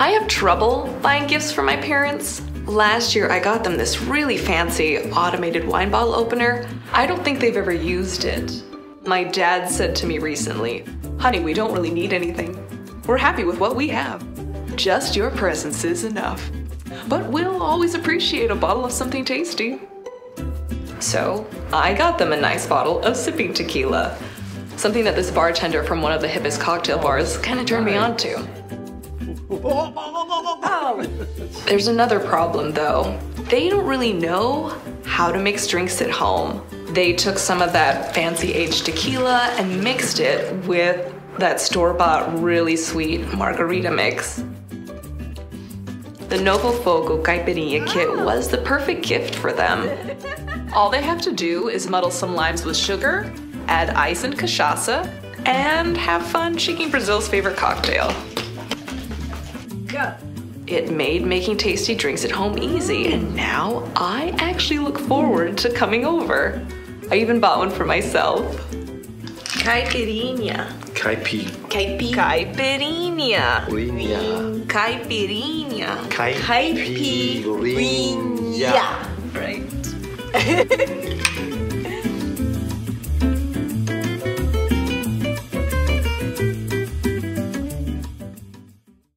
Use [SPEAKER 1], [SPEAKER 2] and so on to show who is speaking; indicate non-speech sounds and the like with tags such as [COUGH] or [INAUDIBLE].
[SPEAKER 1] I have trouble buying gifts for my parents. Last year, I got them this really fancy automated wine bottle opener. I don't think they've ever used it. My dad said to me recently, Honey, we don't really need anything. We're happy with what we have. Just your presence is enough. But we'll always appreciate a bottle of something tasty. So, I got them a nice bottle of sipping tequila. Something that this bartender from one of the hippest cocktail bars kind of turned me on to. Oh. There's another problem though. They don't really know how to mix drinks at home. They took some of that fancy aged tequila and mixed it with that store bought really sweet margarita mix. The Novo Fogo Caipirinha kit was the perfect gift for them. All they have to do is muddle some limes with sugar, add ice and cachaça, and have fun shaking Brazil's favorite cocktail.
[SPEAKER 2] Go.
[SPEAKER 1] It made making tasty drinks at home easy, and now I actually look forward to coming over. I even bought one for myself. Caipirinha.
[SPEAKER 3] Caipi.
[SPEAKER 2] Caipi.
[SPEAKER 1] Caipirinha.
[SPEAKER 3] Caipirinha.
[SPEAKER 1] Caipirinha.
[SPEAKER 3] Caipirinha.
[SPEAKER 1] Right. [LAUGHS]